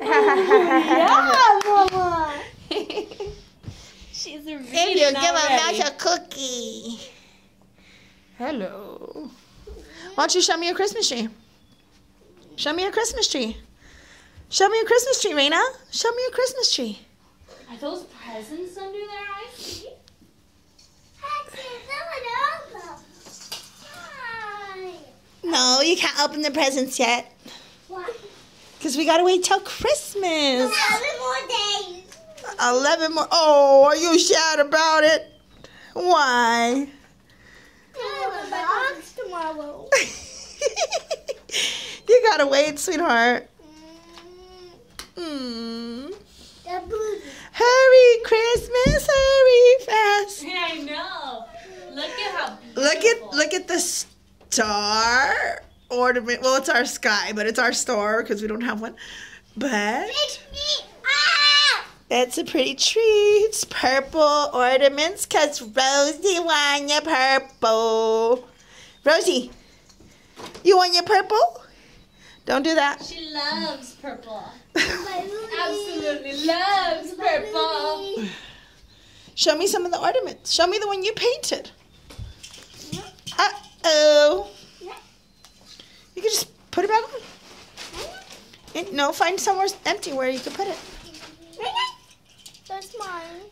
yeah, Mama. She's a really you give a mouse a cookie. Hello. Why don't you show me your Christmas tree? Show me your Christmas tree. Show me your Christmas tree, Raina. Show me your Christmas tree. Are those presents under there? You can't open the presents yet. Why? Because we gotta wait till Christmas. Seven more days. 11 more. Oh, are you sad about it? Why? Two box tomorrow. you gotta wait, sweetheart. Hmm. The booty. Hurry, Christmas, hurry fast. I know. Look at how Beautiful. Look at look at the star ornament. Well, it's our sky, but it's our star because we don't have one. But Pick me up. that's a pretty tree. It's purple ornaments because Rosie won your purple. Rosie, you want your purple? Don't do that. She loves purple. Absolutely loves purple. Show me some of the ornaments. Show me the one you painted. Uh oh. You can just put it back on. And, no, find somewhere empty where you can put it. That's mine.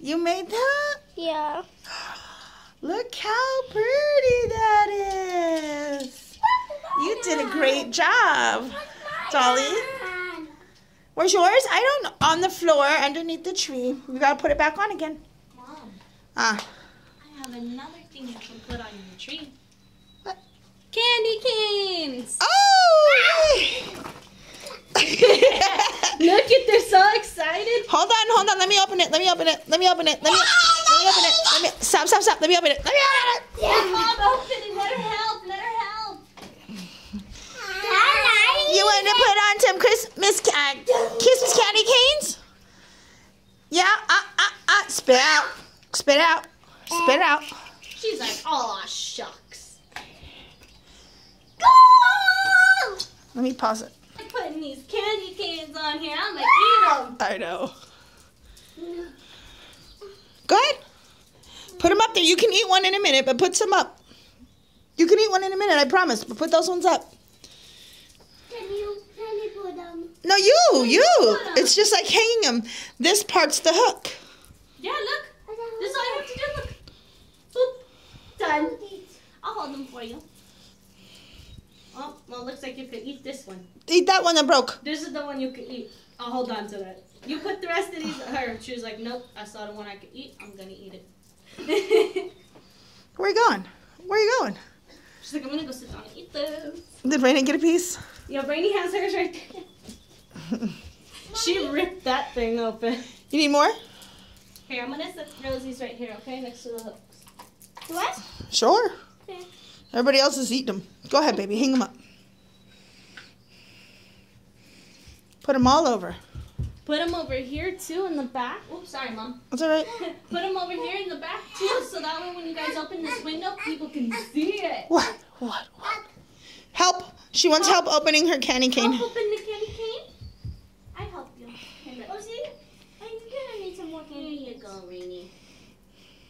You made that? Yeah. Look how pretty that is. You did a great job. Dolly. Where's yours? I don't know. On the floor underneath the tree. We gotta put it back on again. Mom, Ah. I have another thing you can put on your tree. What? Candy canes. Oh! Look at they're so excited. Hold on, hold on. Let me open it. Let me open it. Let me open it. Let me, let me open it. Let me stop, stop, stop. Let me open it. Let me open it. Yeah, Mom, open it. Let her help. Let her help. You want to put on some Christmas ca- Christmas candy canes? Yeah. Uh, uh, uh. Spit out. Spit out. Spit out. She's like, oh shucks. Go! Let me pause it. I'm putting these candy canes on here. I'm gonna eat them. I know. Go ahead. Put them up there. You can eat one in a minute, but put some up. You can eat one in a minute, I promise. But put those ones up. Can you, can you put them? No, you, you. It's just like hanging them. This part's the hook. Yeah, look. This is all you have to do. Look. Boop. Done. I'll hold them for you. Oh, well, looks like you could eat this one. Eat that one that broke. This is the one you could eat. I'll hold on to that. You put the rest of these at her. She was like, nope, I saw the one I could eat. I'm gonna eat it. Where are you going? Where are you going? She's like, I'm gonna go sit down and eat those. Did Raina get a piece? Yeah, Brainy has hers right there. She ripped that thing open. You need more? Here, I'm gonna set Rosie's right here, okay, next to the hooks. What? Sure. Everybody else is eating them. Go ahead, baby. Hang them up. Put them all over. Put them over here too in the back. Oops, sorry, mom. That's all right. Put them over here in the back too, so that way when you guys open this window, people can see it. What? What? What? Help. She wants help opening her candy cane. Help open candy cane. I help you. Here, look. Oh, see? I'm gonna need some more Here candy. you go, Rainy.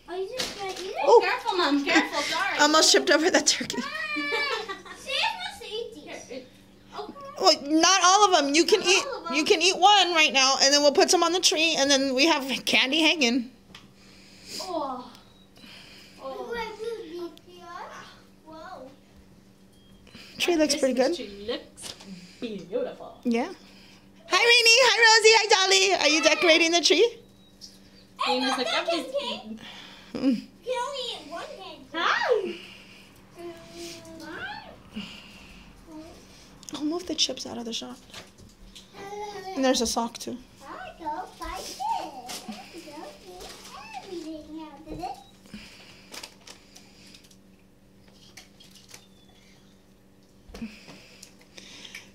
Are you just gonna eat it? Oh. Careful, mom. Careful. Sorry. Almost tripped over that turkey. See, I'm supposed to eat Here, these. it- oh, Well, not all of them. You can Not eat. all. You can eat one right now, and then we'll put some on the tree, and then we have candy hanging. oh. Oh. Whoa. Tree looks pretty good. Christmas tree looks beautiful. Yeah. Hi, Rainy. Hi, Rosie. Hi, Dolly. Are you decorating the tree? Raina's like, I'm just mm. Chips out of the shop. And there's a sock too. I go like this. Don't eat everything out of it.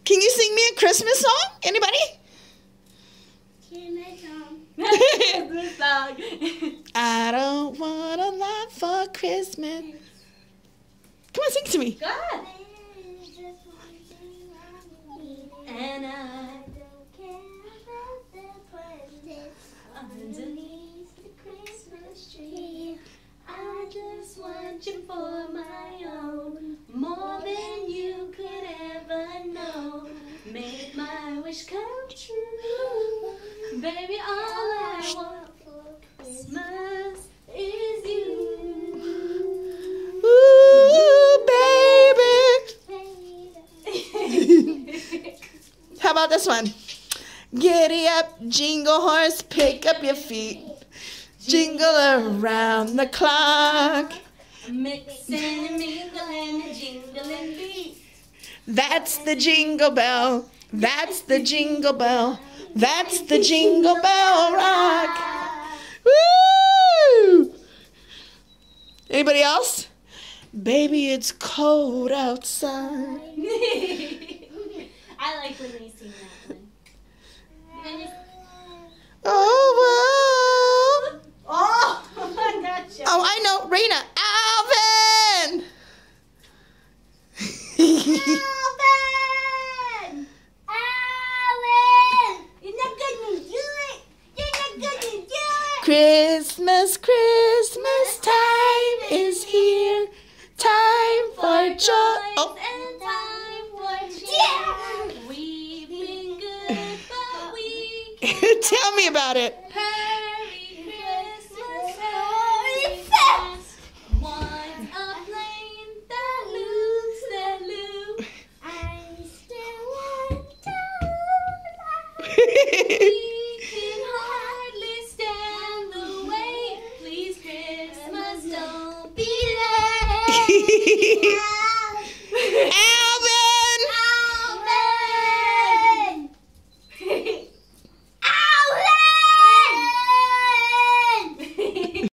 Can you sing me a Christmas song? Anybody? this dog. I don't want a lot for Christmas. Come on, sing to me. God. And I don't care about the presents underneath the Christmas tree. I just want you for my own, more than you could ever know. Make my wish come true, baby. This one? Giddy up, jingle horse, pick up your feet. Jingle around the clock. Mixing and mingling and jingling beat. That's the jingle bell. That's the jingle bell. That's the jingle bell rock. Woo! Anybody else? Baby, it's cold outside. I like when they sing that one. Oh, well. Oh, I gotcha. Oh, I know. Raina. Alvin! Alvin! Alvin! You're not gonna do it! You're not gonna do it! Christmas, Christmas time is here. Time for joy. Oh, And time for cheer. We've been good, but we tell me about it. Merry